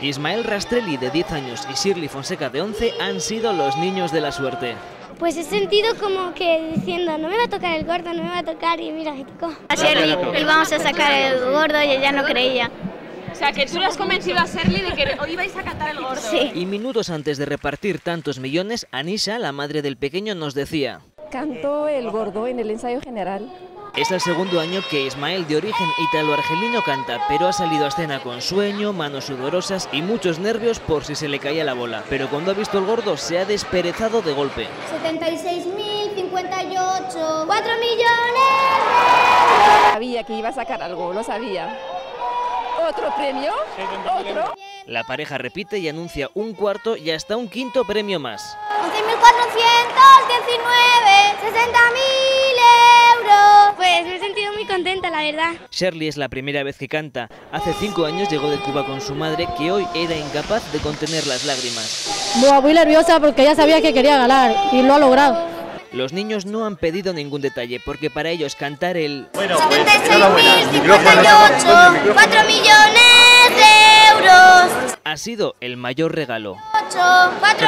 Ismael Rastrelli de 10 años y Shirley Fonseca de 11 han sido los niños de la suerte. Pues he sentido como que diciendo, no me va a tocar el gordo, no me va a tocar y mira, que tocó. A Shirley le vamos a sacar el gordo y ella no creía. O sea, que tú le has convencido a Shirley de que hoy ibais a cantar el gordo. Sí. Y minutos antes de repartir tantos millones, Anisha, la madre del pequeño, nos decía... Cantó el gordo en el ensayo general. Es el segundo año que Ismael, de origen italo-argelino, canta, pero ha salido a escena con sueño, manos sudorosas y muchos nervios por si se le caía la bola. Pero cuando ha visto el gordo se ha desperezado de golpe. 76.058, 4 millones. Sabía que iba a sacar algo, lo sabía. ¿Otro premio? ¿Otro? La pareja repite y anuncia un cuarto y hasta un quinto premio más. 11.419, 60.000 contenta, la verdad. Shirley es la primera vez que canta. Hace cinco años llegó de Cuba con su madre, que hoy era incapaz de contener las lágrimas. muy nerviosa porque ya sabía que quería ganar y lo ha logrado. Los niños no han pedido ningún detalle porque para ellos cantar el... Bueno, 76.058, 4 millones de euros. ha sido el mayor regalo. 8, 4